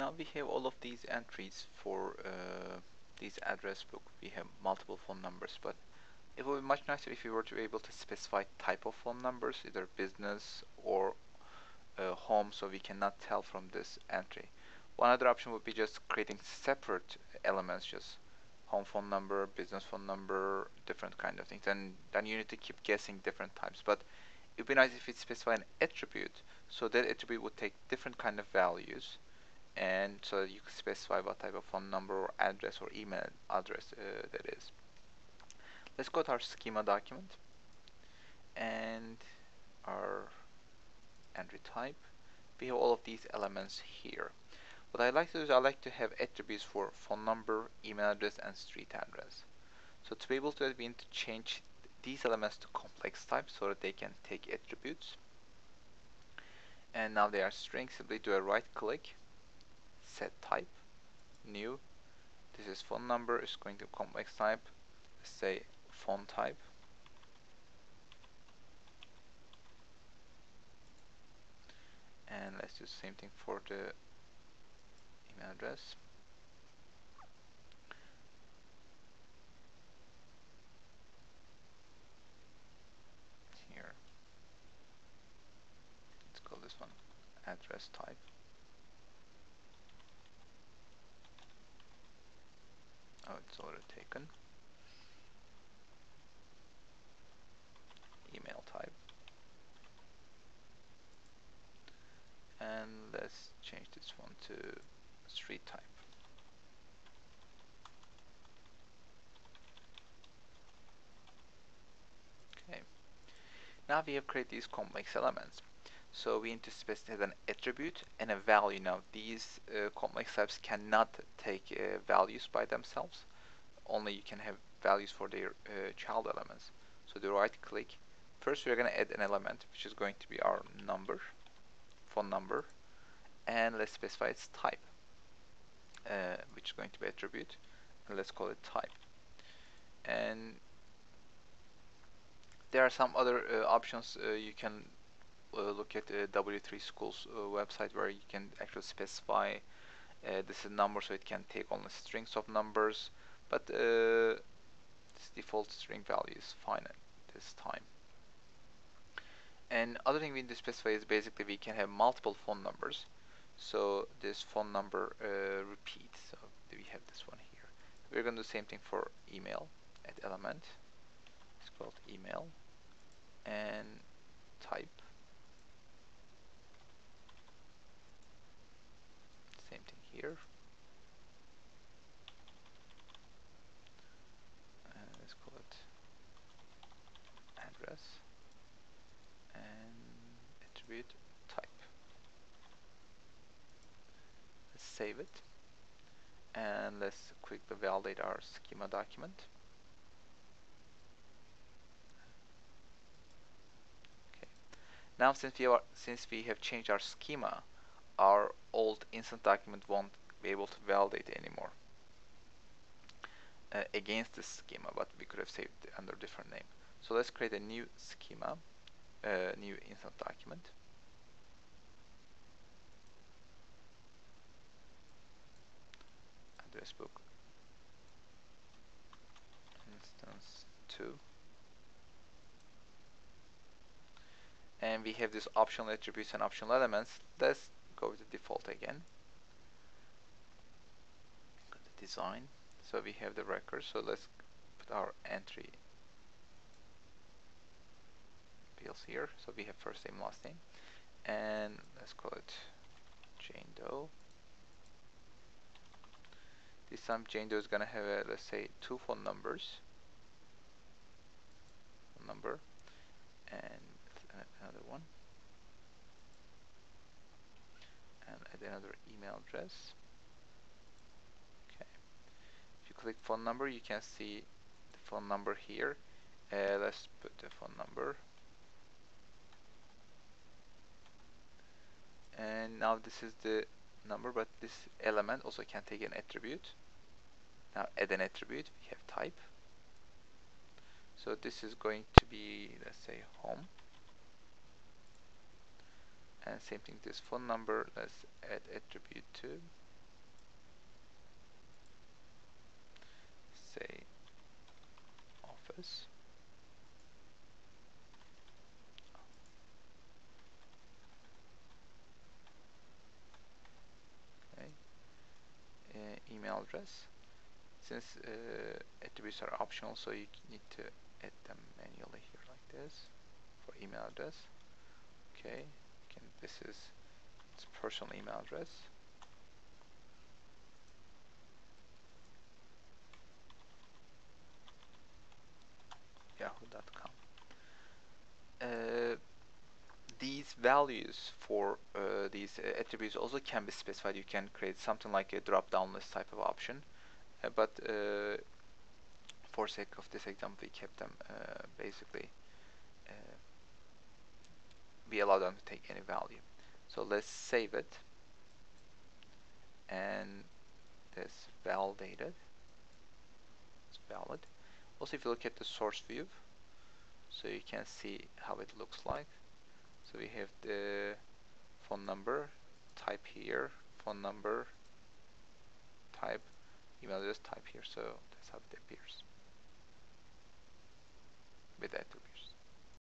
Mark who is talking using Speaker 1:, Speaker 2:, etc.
Speaker 1: now we have all of these entries for uh, this address book. We have multiple phone numbers but it would be much nicer if we were to be able to specify type of phone numbers either business or uh, home so we cannot tell from this entry. One other option would be just creating separate elements just home phone number business phone number different kind of things and then you need to keep guessing different types. But it would be nice if it specify an attribute so that attribute would take different kind of values and so you can specify what type of phone number or address or email address uh, that is. Let's go to our schema document and our entry type. We have all of these elements here. What I like to do is I like to have attributes for phone number, email address, and street address. So to be able to, we need to change these elements to complex types so that they can take attributes. And now they are strings. Simply do a right click set type new. This is phone number is going to complex type let's say phone type. And let's do the same thing for the email address. Here. Let's call this one address type Oh, it's already taken. Email type. And let's change this one to street type. Okay. Now we have created these complex elements. So we need to specify an attribute and a value. Now these uh, complex types cannot take uh, values by themselves. Only you can have values for their uh, child elements. So do right click. First we're going to add an element which is going to be our number, phone number, and let's specify its type, uh, which is going to be attribute, and let's call it type. And there are some other uh, options uh, you can look at uh, W3 Schools uh, website where you can actually specify this is number so it can take only strings of numbers but this default string value is fine at this time. And other thing we need to specify is basically we can have multiple phone numbers. So this phone number uh, repeats. So we have this one here. We're going to do the same thing for email at element. It's called email. And type here. And let's call it address and attribute type. Let's save it and let's quickly validate our schema document. Okay. Now since we are since we have changed our schema our old instant document won't be able to validate anymore uh, against this schema, but we could have saved it under different name. So let's create a new schema, uh, new instant document. Address book instance 2 and we have this optional attributes and optional elements let's go with the default again. To design. So we have the record. So let's put our entry fields here. So we have first name, last name, and let's call it Jane Doe. This time Jane Doe is gonna have a, let's say two phone numbers. Number and another one. and add another email address. Okay. If you click phone number you can see the phone number here. Uh, let's put the phone number. And now this is the number but this element also can take an attribute. Now add an attribute we have type. So this is going to be let's say home and same thing this phone number let's add attribute to. Say office. Okay. uh, email address. Since uh, attributes are optional so you need to add them manually here like this for email address. Okay can, this is its personal email address. Yahoo.com uh, these values for uh, these uh, attributes also can be specified. You can create something like a drop down list type of option. Uh, but uh, for sake of this example we kept them uh, basically we allow them to take any value. So let's save it. And this validated. It's valid. Also if you look at the source view so you can see how it looks like. So we have the phone number type here phone number type email address type here. So that's how it appears. With attributes